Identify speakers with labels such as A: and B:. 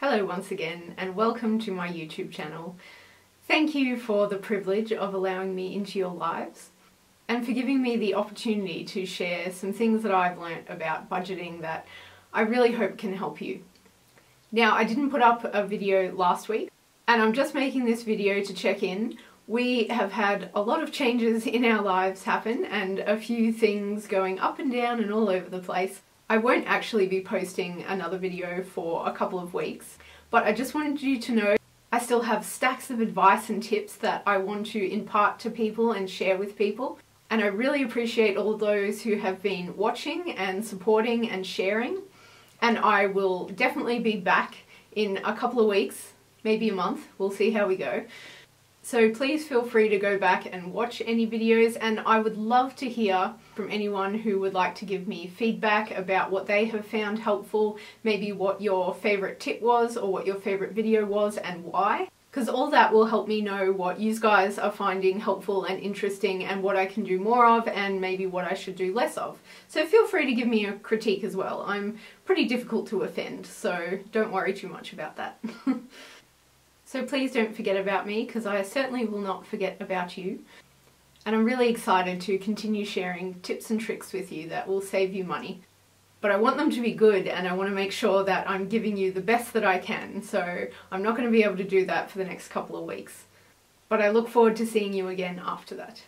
A: Hello once again and welcome to my YouTube channel. Thank you for the privilege of allowing me into your lives and for giving me the opportunity to share some things that I've learnt about budgeting that I really hope can help you. Now I didn't put up a video last week and I'm just making this video to check in. We have had a lot of changes in our lives happen and a few things going up and down and all over the place. I won't actually be posting another video for a couple of weeks, but I just wanted you to know I still have stacks of advice and tips that I want to impart to people and share with people. And I really appreciate all those who have been watching and supporting and sharing. And I will definitely be back in a couple of weeks, maybe a month, we'll see how we go, so please feel free to go back and watch any videos and I would love to hear from anyone who would like to give me feedback about what they have found helpful, maybe what your favourite tip was or what your favourite video was and why. Because all that will help me know what you guys are finding helpful and interesting and what I can do more of and maybe what I should do less of. So feel free to give me a critique as well. I'm pretty difficult to offend, so don't worry too much about that. So please don't forget about me because I certainly will not forget about you. And I'm really excited to continue sharing tips and tricks with you that will save you money. But I want them to be good and I want to make sure that I'm giving you the best that I can. So I'm not going to be able to do that for the next couple of weeks. But I look forward to seeing you again after that.